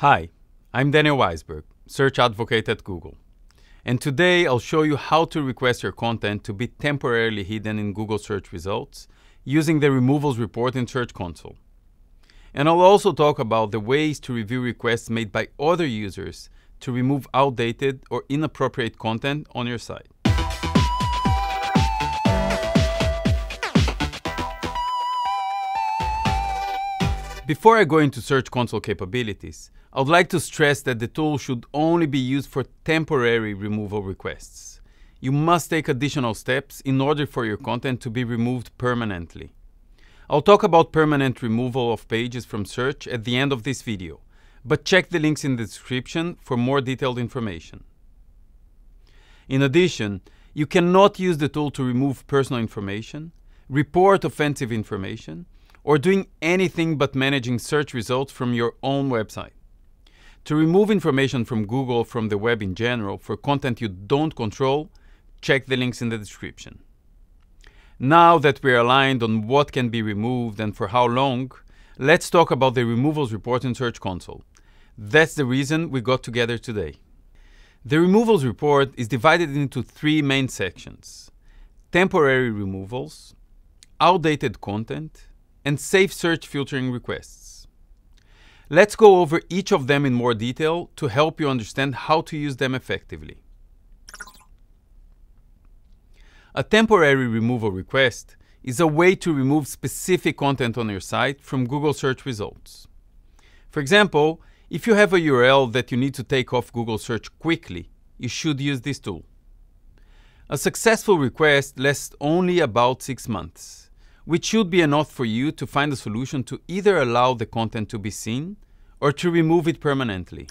Hi, I'm Daniel Waisberg, Search Advocate at Google. And today I'll show you how to request your content to be temporarily hidden in Google search results using the Removals report in Search Console. And I'll also talk about the ways to review requests made by other users to remove outdated or inappropriate content on your site. Before I go into Search Console capabilities, I would like to stress that the tool should only be used for temporary removal requests. You must take additional steps in order for your content to be removed permanently. I'll talk about permanent removal of pages from search at the end of this video, but check the links in the description for more detailed information. In addition, you cannot use the tool to remove personal information, report offensive information, or doing anything but managing search results from your own website. To remove information from Google from the web in general for content you don't control, check the links in the description. Now that we're aligned on what can be removed and for how long, let's talk about the removals report in Search Console. That's the reason we got together today. The removals report is divided into three main sections temporary removals, outdated content, and safe search filtering requests. Let's go over each of them in more detail to help you understand how to use them effectively. A temporary removal request is a way to remove specific content on your site from Google search results. For example, if you have a URL that you need to take off Google search quickly, you should use this tool. A successful request lasts only about six months which should be enough for you to find a solution to either allow the content to be seen or to remove it permanently.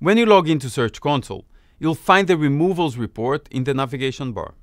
When you log into Search Console, you'll find the Removals report in the navigation bar.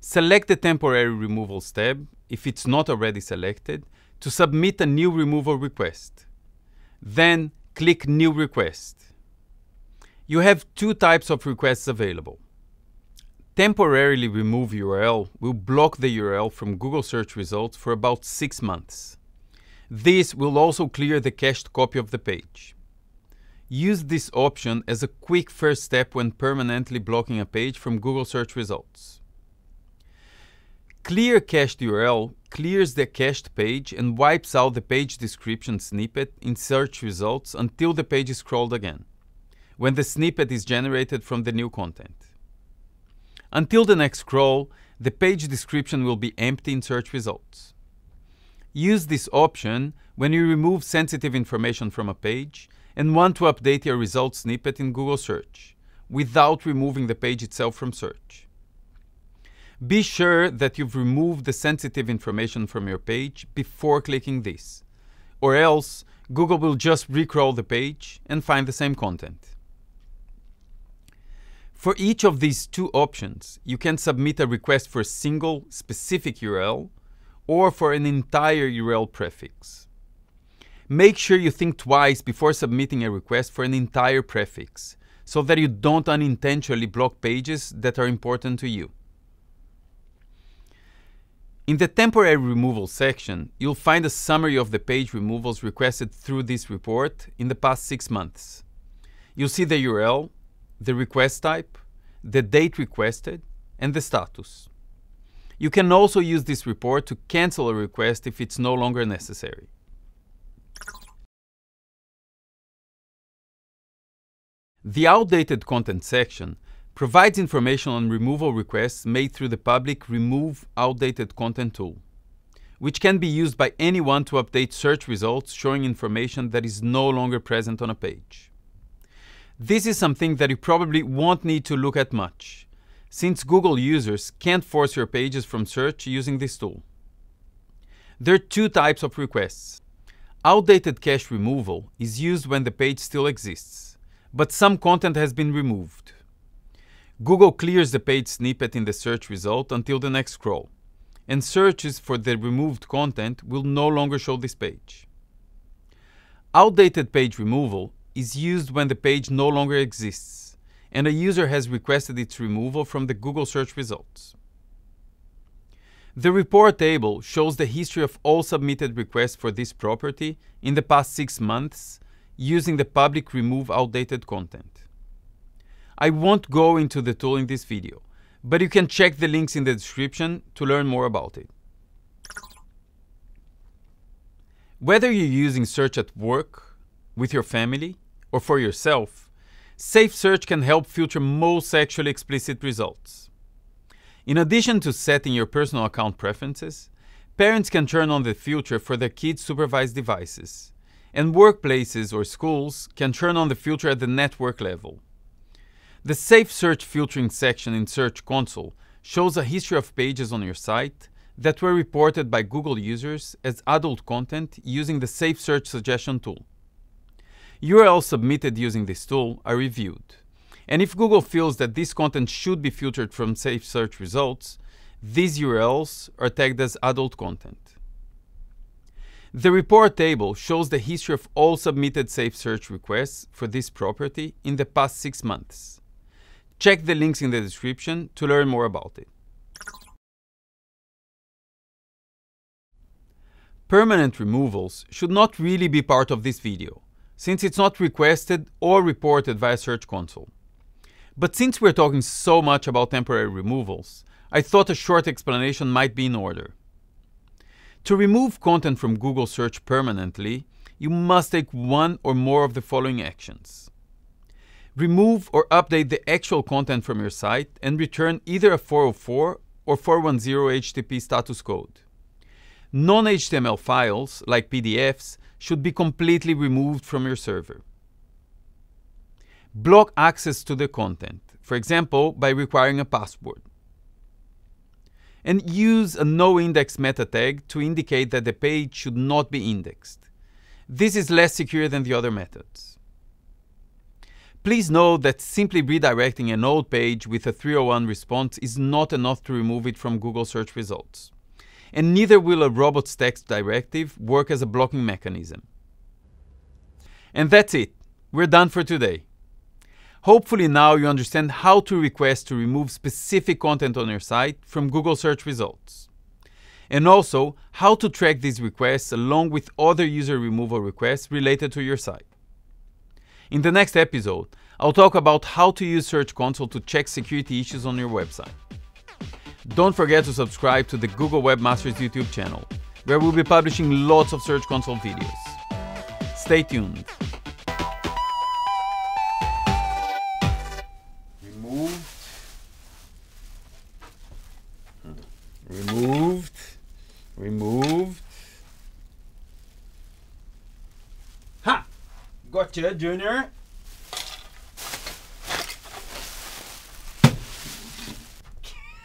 Select the Temporary Removals tab, if it's not already selected, to submit a new removal request. Then click New Request. You have two types of requests available temporarily remove URL will block the URL from Google search results for about six months. This will also clear the cached copy of the page. Use this option as a quick first step when permanently blocking a page from Google search results. Clear cached URL clears the cached page and wipes out the page description snippet in search results until the page is crawled again, when the snippet is generated from the new content. Until the next crawl, the page description will be empty in search results. Use this option when you remove sensitive information from a page and want to update your results snippet in Google Search without removing the page itself from search. Be sure that you've removed the sensitive information from your page before clicking this, or else Google will just recrawl the page and find the same content. For each of these two options, you can submit a request for a single specific URL or for an entire URL prefix. Make sure you think twice before submitting a request for an entire prefix so that you don't unintentionally block pages that are important to you. In the temporary removal section, you'll find a summary of the page removals requested through this report in the past six months. You'll see the URL, the request type, the date requested, and the status. You can also use this report to cancel a request if it's no longer necessary. The Outdated Content section provides information on removal requests made through the public Remove Outdated Content tool, which can be used by anyone to update search results showing information that is no longer present on a page. This is something that you probably won't need to look at much, since Google users can't force your pages from search using this tool. There are two types of requests. Outdated cache removal is used when the page still exists, but some content has been removed. Google clears the page snippet in the search result until the next crawl, and searches for the removed content will no longer show this page. Outdated page removal is used when the page no longer exists and a user has requested its removal from the Google search results. The report table shows the history of all submitted requests for this property in the past six months using the public remove outdated content. I won't go into the tool in this video, but you can check the links in the description to learn more about it. Whether you're using search at work, with your family, or for yourself, Safe Search can help filter most sexually explicit results. In addition to setting your personal account preferences, parents can turn on the filter for their kids' supervised devices, and workplaces or schools can turn on the filter at the network level. The Safe Search filtering section in Search Console shows a history of pages on your site that were reported by Google users as adult content using the Safe Search suggestion tool. URLs submitted using this tool are reviewed. And if Google feels that this content should be filtered from Safe Search results, these URLs are tagged as adult content. The report table shows the history of all submitted Safe Search requests for this property in the past six months. Check the links in the description to learn more about it. Permanent removals should not really be part of this video, since it's not requested or reported via Search Console. But since we're talking so much about temporary removals, I thought a short explanation might be in order. To remove content from Google Search permanently, you must take one or more of the following actions. Remove or update the actual content from your site and return either a 404 or 410 HTTP status code. Non-HTML files, like PDFs, should be completely removed from your server. Block access to the content, for example, by requiring a password. And use a no-index meta tag to indicate that the page should not be indexed. This is less secure than the other methods. Please note that simply redirecting an old page with a 301 response is not enough to remove it from Google search results. And neither will a robots text directive work as a blocking mechanism. And that's it. We're done for today. Hopefully now you understand how to request to remove specific content on your site from Google search results. And also how to track these requests along with other user removal requests related to your site. In the next episode, I'll talk about how to use Search Console to check security issues on your website. Don't forget to subscribe to the Google Webmasters YouTube channel, where we'll be publishing lots of Search Console videos. Stay tuned. Removed. Removed. Removed. Ha! Gotcha, Junior.